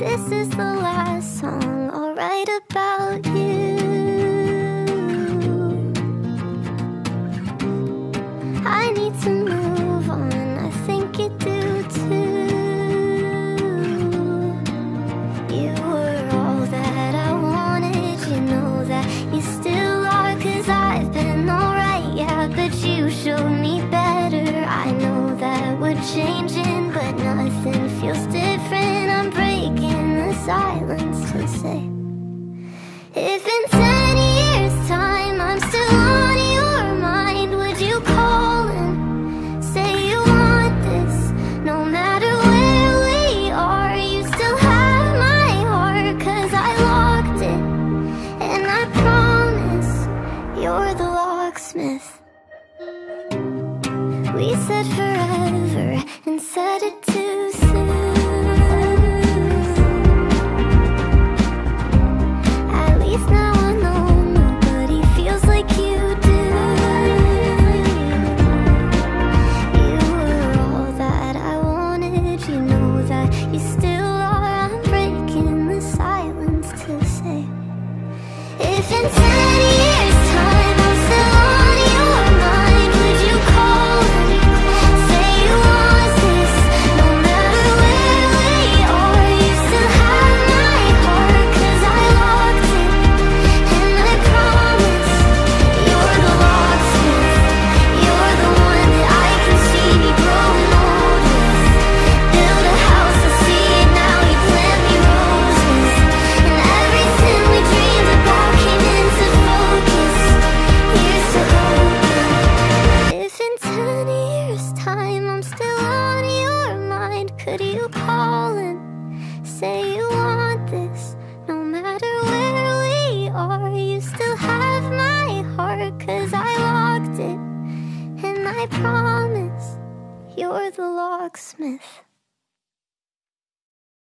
This is the last song I'll write about you. Christmas. We said forever and said it. promise you're the locksmith.